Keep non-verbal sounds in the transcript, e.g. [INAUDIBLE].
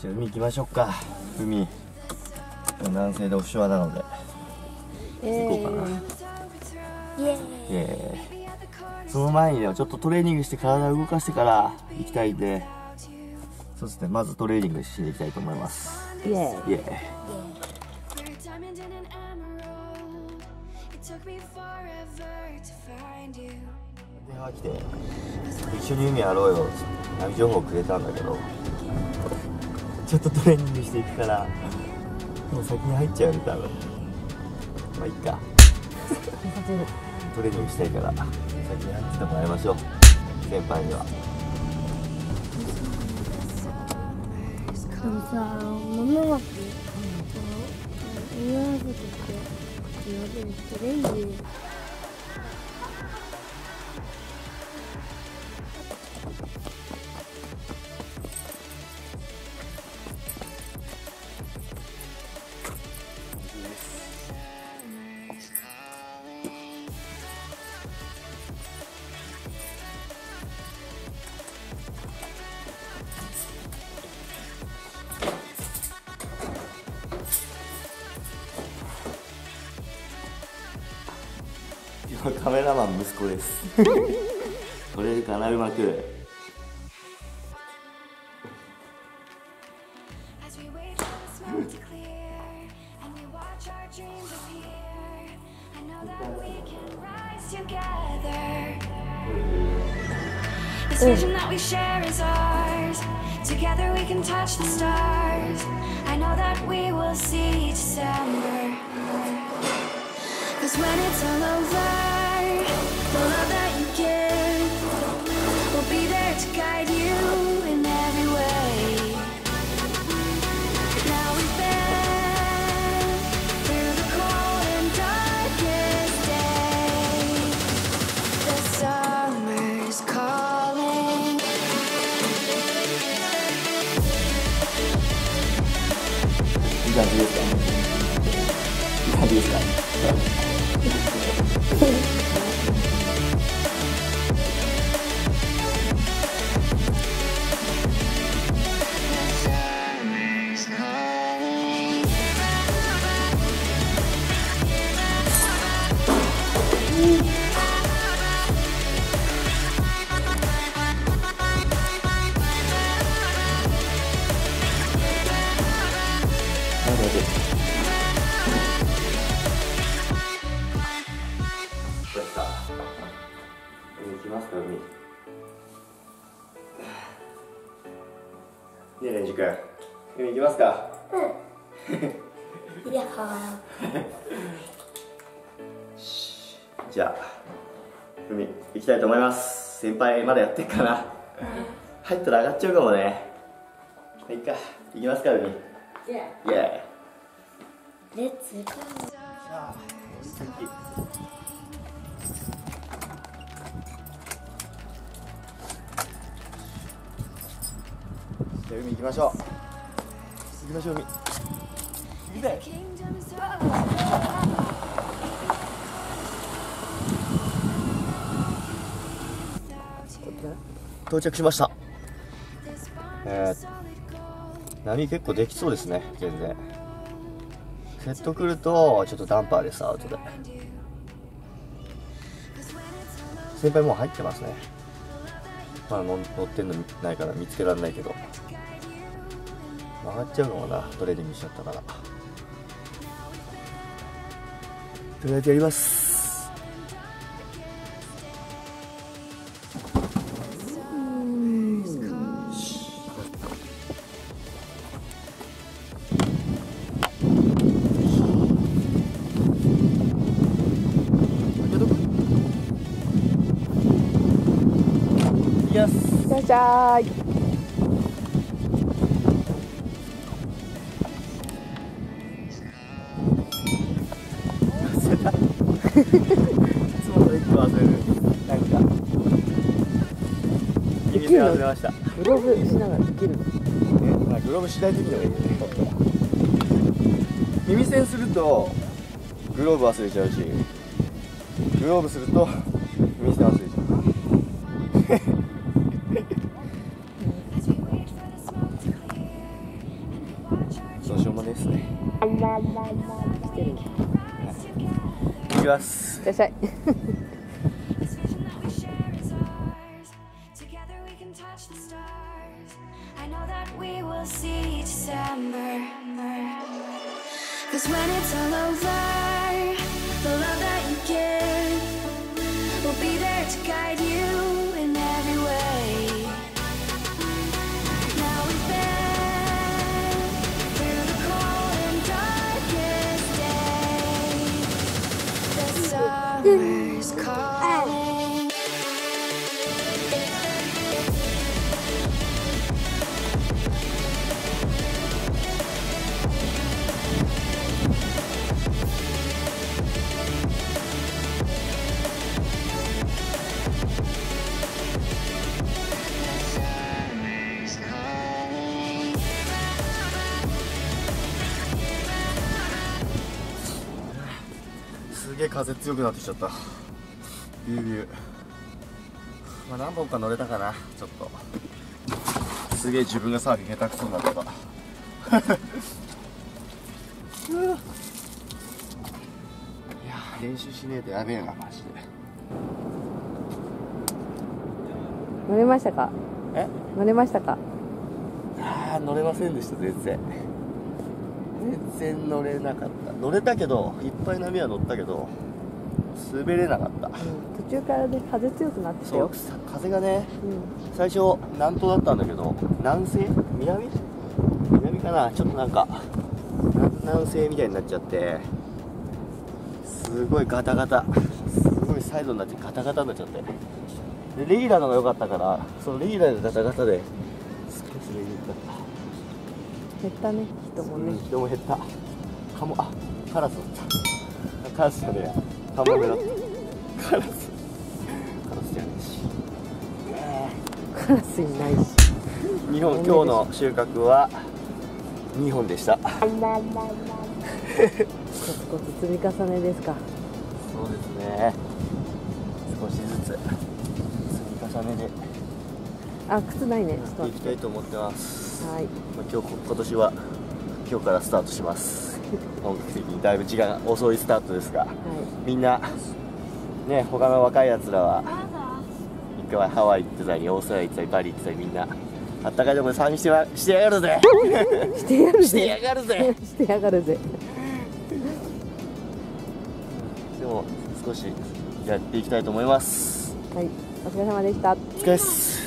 じゃあ海行きましょうか。海。南西でオフショアなので。行こうかな、イエーイ。イエーイ。その前にねちょっとトレーニングして体を動かしてから行きたいんで。そうですね。まずトレーニングしていきたいと思います。イエーイ。イエーイ.電話来て一緒に海やろうよ。波情報くれたんだけどちょっとトレーニングしていくからもう先に入っちゃうよね多分。まあいっか。トレーニングしたいから先に入ってもらいましょう。先輩には。でもさ、豆まき、言わせてて、言わせてレンジ。今カメラマン息子ですこれでかなうまく. This vision that we share is ours. Together we can touch the stars. I know that we will see December. Cause when it's all over, です海行きますか海ねえレンジ君。海行きますか？いやは [LAUGHS] じゃあ海行きたいと思います。先輩まだやってっかな。入ったら上がっちゃうかもね。いっか。行きますか海イエーイ。レッツゴー。さあ海行きましょう。行きましょう海。海で Kingdom is ours. 到着しました。え.ー、波結構できそうですね全然。セット来るとちょっとダンパーですアウトで。先輩もう入ってますね。まだ乗乗ってんのないから見つけられないけど曲がっちゃうかもなトレーニングしちゃったから。とりあえずやります。いきますいらっしゃいつもの一個忘れる。なんかできるの？忘れました。グローブしながらできるのね、まあ、グローブしない時のがいいね。本当は耳栓するとグローブ忘れちゃうしグローブすると耳栓忘れちゃう。wait for the smoke to clear ですね [LAUGHS] ますいらっしゃい This vision that we share is ours. Together we can touch the stars. I know that we will see December. Cause when it's all over, the love that you give げえ風強くなってきちゃった。ビュービュー。まあ何本か乗れたかなちょっと。すげえ自分がサーフィン下手くそになった。[LAUGHS] いや練習しねえとやべえなマジで。乗れましたか？え？乗れましたか？ああ乗れませんでした全然全然乗れなかった。乗れたけどいっぱい波は乗ったけど滑れなかった。うん途中からね風強くなってきたそうよ風がねうん。最初南東だったんだけど南西？南？南かな？ちょっとなんか南南西みたいになっちゃってすごいガタガタ。すごいサイドになってガタガタになっちゃって。でレギュラーの方が良かったからそのレギュラーのガタガタで少しレギュラーだっ減ったね人た、もね。うん、人も減った。カモあカラス。だったカラスじゃね。えカモメだ。ったカラス。カラスじゃねえし。カラスいないし。日本今日の収穫は2本でした。コツコツ積み重ねですか。そうですね。少しずつ積み重ねであ靴ないね。ちょっとやって。いきたいと思ってます、てはい。まあ、今日今年は今日からスタートします。[LAUGHS] 本格的にだいぶ時間が遅いスタートですがはい。みんなね他の若いやつらは一回はハワイ行ってたりオーストラリア行ってたりバリ行ってたりみんなあったかいところでサーフィンしては [LAUGHS] してやがるぜ。してやるしてやぜがるぜ。してやがるぜ。でも少しやっていきたいと思います。はい。お疲れ様でした。お疲れっす